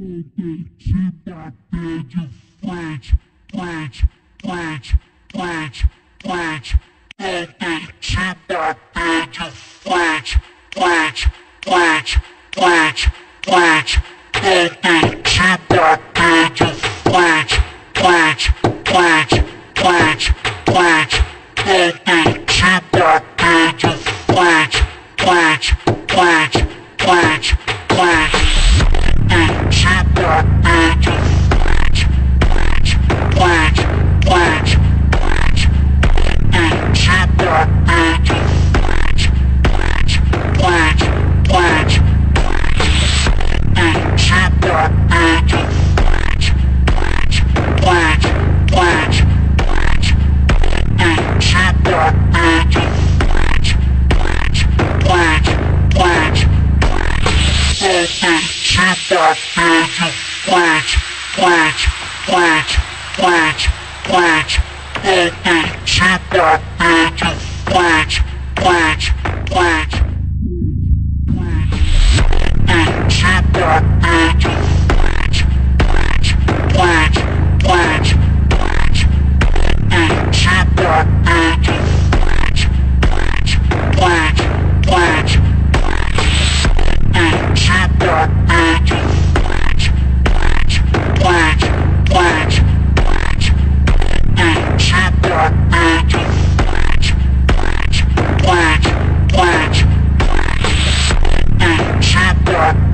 Keep that bed, you fridge, fridge, fridge, fridge, fridge. Don't be keep that bed, you fridge, fridge, fridge, fridge, fridge. Don't be keep that bed, you fridge. Super Super Plat, plat, plat, plat, ponte, chipa, peito, plat, plat, plat, ponte, chipa, peito.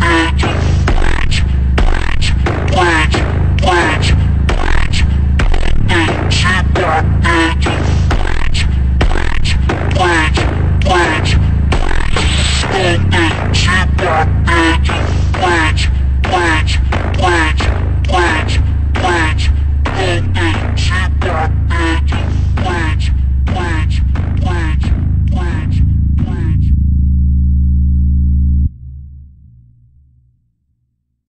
Age